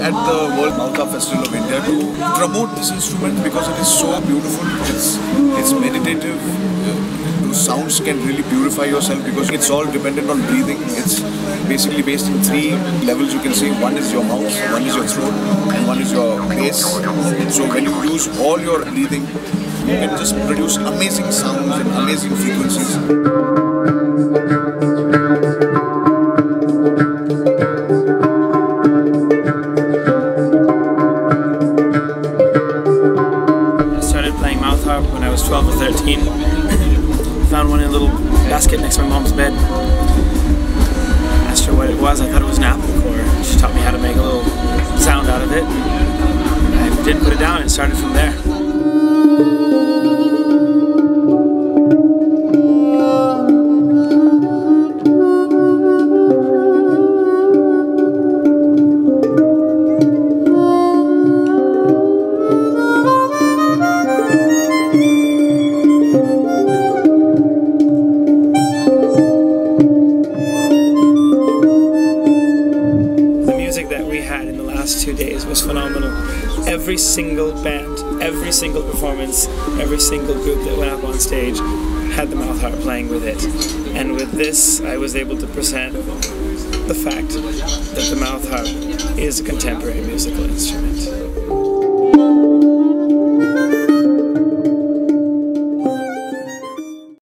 at the World Mouth Harp Festival of India to promote this instrument because it is so beautiful. It's it's meditative. Uh, Sounds can really purify yourself because it's all dependent on breathing. It's basically based in three levels. You can say one is your mouth, one is your throat, and one is your base. So when you use all your breathing, you can just produce amazing sounds and amazing frequencies. I started playing mouth harp when I was 12 or 13. One in a little basket next to my mom's bed. Asked her what it was. I thought it was an apple core. She taught me how to make a little sound out of it. I didn't put it down and started from there. Last two days was phenomenal. Every single band, every single performance, every single group that went up on stage had the mouth harp playing with it. And with this, I was able to present the fact that the mouth harp is a contemporary musical instrument.